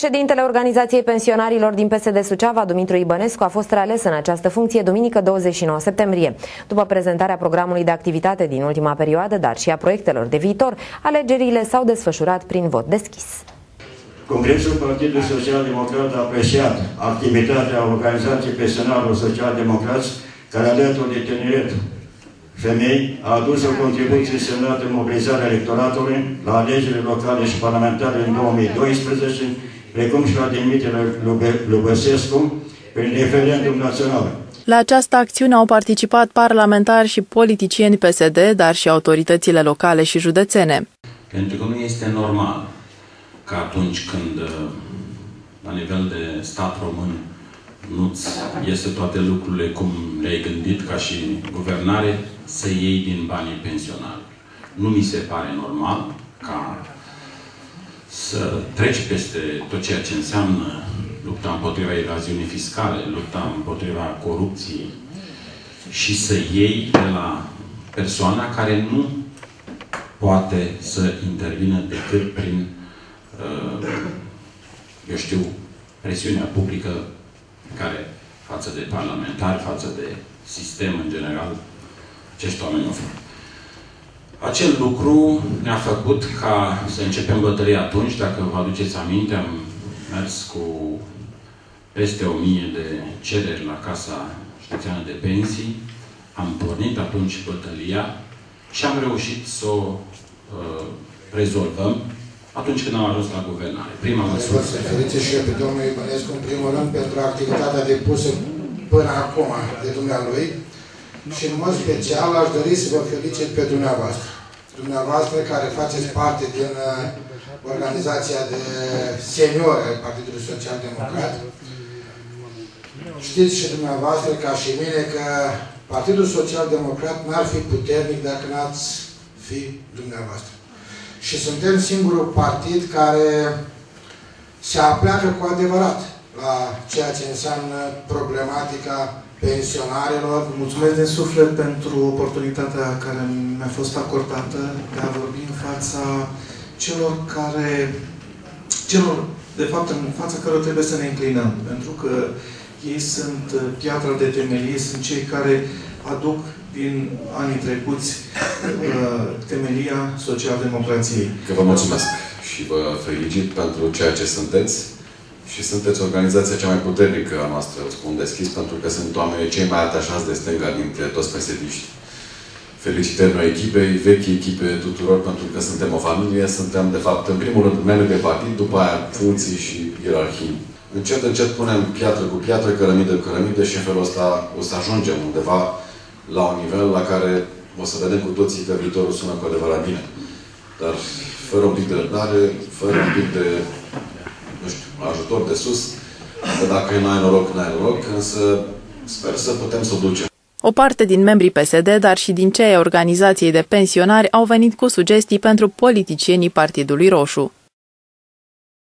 Președintele Organizației Pensionarilor din PSD Suceava, Dumitru Ibănescu, a fost reales în această funcție duminică 29 septembrie. După prezentarea programului de activitate din ultima perioadă, dar și a proiectelor de viitor, alegerile s-au desfășurat prin vot deschis. Congresul Partidului Social Democrat a apreciat activitatea Organizației Pensionarilor Social Democrați, care alături de tineret femei a adus o contribuție semnată în mobilizarea electoratului la alegerile locale și parlamentare în 2012, precum și la demiterea lui Băsescu prin referendum național. La această acțiune au participat parlamentari și politicieni PSD, dar și autoritățile locale și județene. Pentru că nu este normal că atunci când, uh, la nivel de stat român, nu-ți iese toate lucrurile cum le-ai gândit ca și guvernare, să iei din banii pensionari. Nu mi se pare normal ca să treci peste tot ceea ce înseamnă lupta împotriva evaziunii fiscale, lupta împotriva corupției și să iei de la persoana care nu poate să intervină decât prin, uh, eu știu, presiunea publică care față de parlamentari, față de sistem în general, acești oameni o fac. Acel lucru ne-a făcut ca să începem bătălia atunci, dacă vă aduceți aminte, am mers cu peste o mie de cereri la Casa Județeană de Pensii, am pornit atunci bătălia și am reușit să o uh, rezolvăm atunci când am ajuns la guvernare. Prima măsură. Să felicit și eu pe domnul Ivanescu, în primul rând, pentru activitatea depusă până acum de dumnealui și în mod special aș dori să vă felicit pe dumneavoastră. Dumneavoastră care faceți parte din uh, organizația de seniori ai Partidului Social Democrat. Știți și dumneavoastră, ca și mine, că Partidul Social Democrat n-ar fi puternic dacă n-ați fi dumneavoastră. Și suntem singurul partid care se apleacă cu adevărat la ceea ce înseamnă problematica pensionarilor. Mulțumesc din suflet pentru oportunitatea care mi-a fost acordată de a vorbi în fața celor care, celor, de fapt, în fața cărora trebuie să ne înclinăm. Pentru că ei sunt piatra de temelie, sunt cei care aduc din anii trecuți uh, temelia social-democrației. Că vă mulțumesc și vă felicit pentru ceea ce sunteți și sunteți organizația cea mai puternică a noastră, o spun deschis, pentru că sunt oamenii cei mai atașați de stânga dintre toți pesediști. Felicitări noi echipei, vechi echipe tuturor, pentru că suntem o familie, suntem, de fapt, în primul rând, membri de partid, după aia funcții și ierarhii. Încet, încet punem piatră cu piatră, cărămidă cu cărămidă și în felul ăsta o să ajungem undeva la un nivel la care o să vedem cu toții că viitorul sună cu adevărat bine. Dar fără un pic de răbdare, fără un pic de nu știu, ajutor de sus, că dacă n-ai noroc, n-ai noroc, însă sper să putem să o ducem. O parte din membrii PSD, dar și din cei ai organizației de pensionari, au venit cu sugestii pentru politicienii Partidului Roșu.